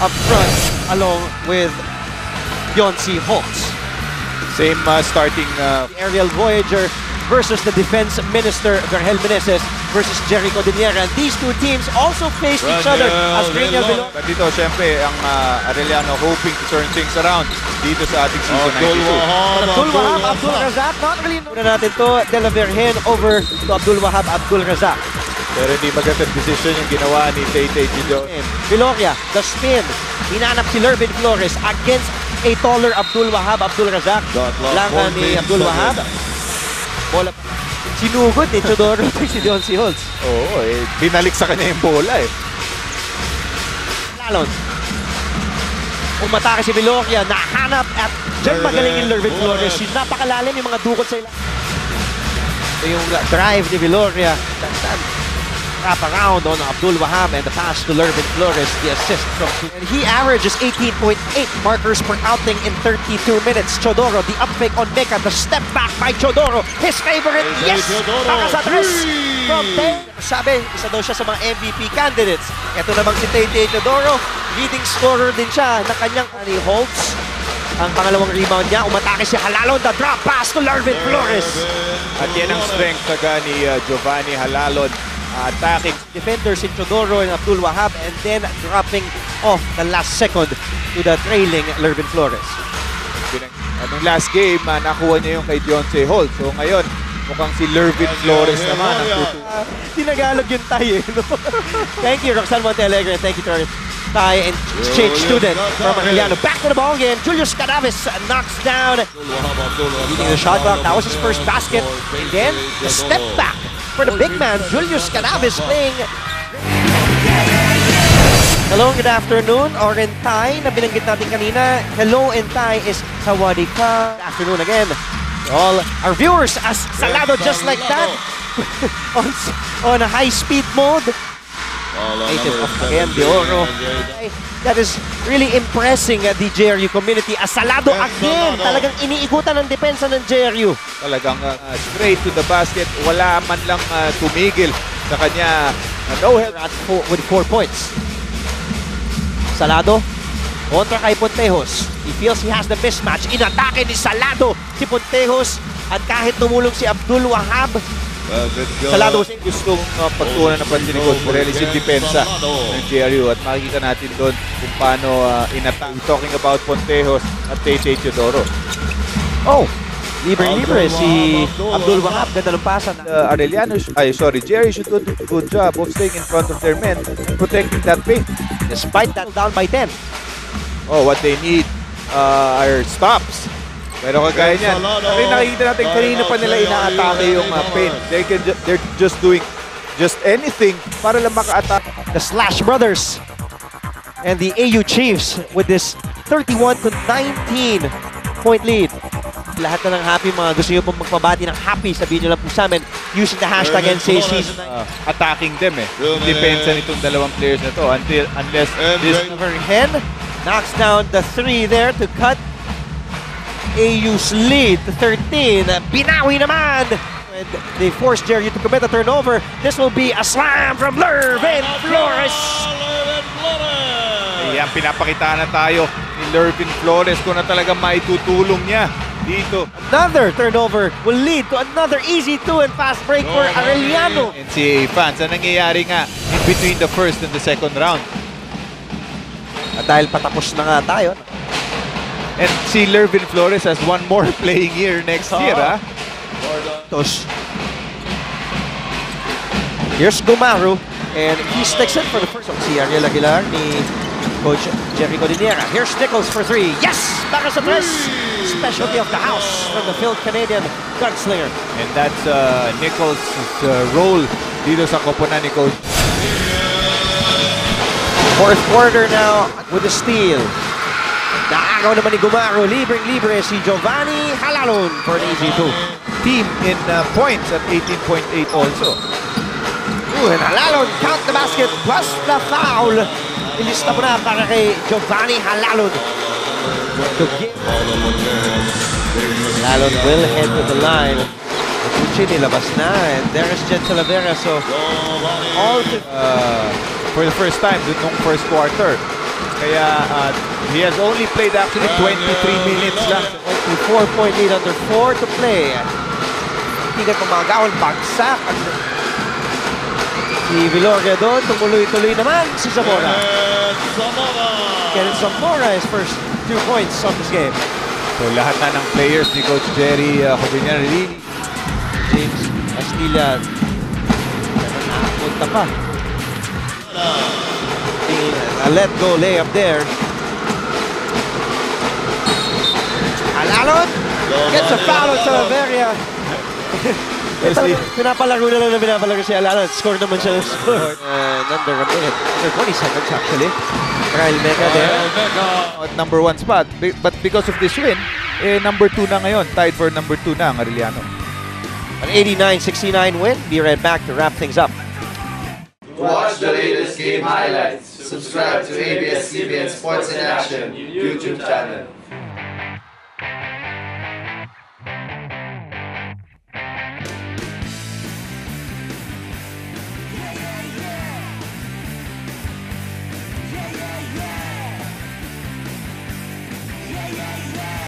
up front along with Yonsi Holtz. Same uh, starting uh, Aerial Voyager versus the Defense Minister Vergel Meneses versus Jericho Diniera. And these two teams also faced each other as Raniel Vilor. But dito, syempre, ang uh, Arellano hoping to turn things around dito sa ating season Abdul 92. Wahab, Abdul Wahab, Abdul Razak, not really. Una natin to, De La Virgen over to Abdul Wahab, Abdul Razak. Pero hindi magandang decision yung ginawa ni Tay Tay Gijo. Viloria, the spin. Hinanap si Lervin Flores against a taller Abdul Wahab, Abdul Razak. Langan ni 14 Abdul Wahab. Bola. Sinugod ni Chodoro si Don si Holtz. Oo, eh, binalik sa kanya yung bola eh. Lalon. Umatake si Viloria, nahanap at dyan magaling yung Lervin Flores. Napakalalim yung mga dukot sa ilang. Ito yung drive ni Viloria. Wrap around on Abdul Wahab and the pass to Lervin Flores, the assist from And he averages 18.8 markers per outing in 32 minutes. Chodoro, the up fake on Mecca, the step back by Chodoro. His favorite, Hey, yes! Chodoro. Taka sa tres from 10. Sabi, isa daw siya sa mga MVP candidates. Ito namang si Tay Chodoro, leading scorer din siya na kanyang ni Holtz. Ang pangalawang rebound niya, umatake si Halalon, the drop pass to Lervin Flores. At yan ang strength taga ni uh, Giovanni Halalon. Attacking defenders in Chodoro and Abdul Wahab and then dropping off the last second to the trailing Lervin Flores. Pinag- Anong last game, uh, nakuha niya yung kay Deontay Holt. So ngayon, mukhang si Lervin Flores naman ang tutu- Uh, tinagalog yung tayo. No? thank you, Roxanne Montealegre, and thank you to our Thai and exchange student from Arellano. Back to the ball game. Julius Cadavis knocks down Leading the shot clock. That was his first basket. And then the step back for the big man, Julius Cadavis playing. Hello, good afternoon. Or in Thai, na binanggit natin kanina. Hello in Thai is Sawadee ka. Good afternoon again. All our viewers as Salado just like that on, on a high-speed mode. Native of again, De Oro. That is really impressing uh, the JRU community. Asalado again. Talagang iniikutan ng depensa ng JRU. talagang uh, straight to the basket. Wala man lang uh, tumigil sa kanya. Uh, no help. At four, with four points. Salado. Kontra kay Pontejos. He feels he has the mismatch. Inatake ni Salado si Pontejos. At kahit tumulong si Abdul Wahab, Salado Gustong uh, pagtuunan ng pansin ni Coach Morelli si depensa ng GRU at makikita natin doon kung paano uh, inatak. Talking about Pontejos at Tete Teodoro. Oh! Libre-libre si Abdul Wahab. Ganda ng pasa. Uh, Arellano, ay sorry, Jerry should do a good job of staying in front of their men and protecting that paint. Despite that, down by 10. Oh, what they need uh, are stops. Pero kagaya niyan, rin nakikita natin kanina pa nila inaatake yung uh, paint. They can ju- they're just doing just anything para lang maka-attack. the Slash Brothers and the AU Chiefs with this 31 to 19 point lead. Lahat na ng happy mga gusto nyo pong magpabati ng happy, sabihin nyo lang po sa amin using the hashtag NCA Season uh, attacking them eh. Depensa nitong dalawang players na to until unless this Hen knocks down the three there to cut AU's lead to 13. Binawi naman! And they force Jerry to commit a turnover. This will be a slam from Lervin Flores. Ayan, pinapakita na tayo ni Lervin Flores kung na talaga maitutulong niya dito. Another turnover will lead to another easy two and fast break for Arellano. NCAA fans, ang nangyayari nga in between the first and the second round. At dahil patapos na nga tayo, And see Lervin Flores has one more playing year next year, ah. Tos. Here's Gumaru, and he sticks it for the first one. Si Ariel Aguilar ni Coach Jerry Codiniera. Here's Nichols for three. Yes! Para sa tres! Specialty of the house from the field Canadian gunslinger. And that's uh, Nichols' uh, role dito sa koponan ni Coach. Fourth quarter now with the steal. Naagaw naman ni Gumaru. Libreng-libre si Giovanni Halalon for an easy two. Team in uh, points at 18.8 also. Ooh, and Halalon count the basket plus the foul. Ilista mo na para kay Giovanni Halalon. To. Halalon will head to the line. Pucci nilabas na and there is Jet Talavera. So all Uh, for the first time dun nung first quarter. Kaya uh, he has only played actually 23 minutes lang. 24-point lead under 4 to play. Hindi ka kumagawan, bagsak. Si Viloria doon, tumuloy-tuloy naman si Zamora. Kenneth Zamora his first two points of this game. So lahat na ng players ni Coach Jerry uh, Cobiñan really James Astilla. Nakapunta pa. A let go layup there. Alalon gets a foul on Salaveria. Leslie. Pinapalaro na lang na pinapalaro si Alalon. Score naman siya ng score. And under a minute. Under 20 seconds actually. Kyle Mega there. at number one spot. But because of this win, eh, number two na ngayon. Tied for number two na ang Arellano. An 89-69 win. Be right back to wrap things up. Watch the latest game highlights, subscribe to ABS-CBN Sports in Action YouTube channel.